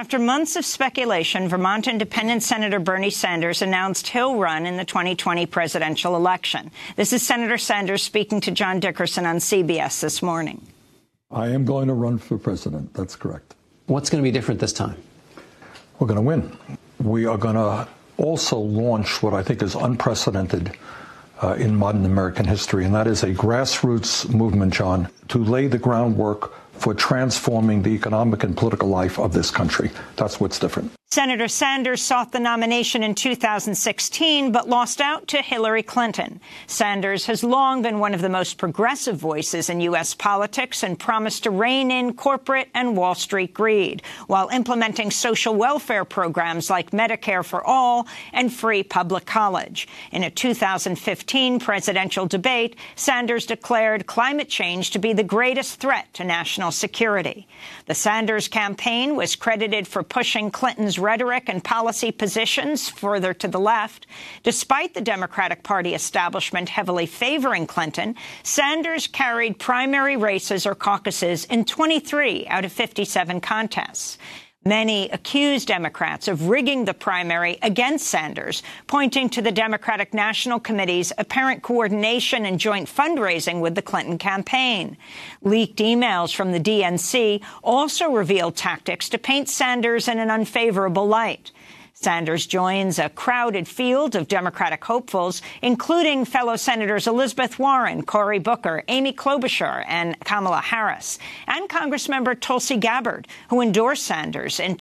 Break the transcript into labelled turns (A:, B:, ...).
A: After months of speculation, Vermont Independent Senator Bernie Sanders announced he'll run in the 2020 presidential election. This is Senator Sanders speaking to John Dickerson on CBS this morning.
B: I am going to run for president. That's correct.
C: What's going to be different this time?
B: We're going to win. We are going to also launch what I think is unprecedented uh, in modern American history, and that is a grassroots movement, John, to lay the groundwork for transforming the economic and political life of this country. That's what's different.
A: Senator Sanders sought the nomination in 2016 but lost out to Hillary Clinton. Sanders has long been one of the most progressive voices in U.S. politics and promised to rein in corporate and Wall Street greed while implementing social welfare programs like Medicare for All and free public college. In a 2015 presidential debate, Sanders declared climate change to be the greatest threat to national security. The Sanders campaign was credited for pushing Clinton's rhetoric and policy positions further to the left. Despite the Democratic Party establishment heavily favoring Clinton, Sanders carried primary races or caucuses in 23 out of 57 contests. Many accused Democrats of rigging the primary against Sanders, pointing to the Democratic National Committee's apparent coordination and joint fundraising with the Clinton campaign. Leaked emails from the DNC also revealed tactics to paint Sanders in an unfavorable light. Sanders joins a crowded field of Democratic hopefuls, including fellow Senators Elizabeth Warren, Cory Booker, Amy Klobuchar, and Kamala Harris, and Congressmember Tulsi Gabbard, who endorsed Sanders in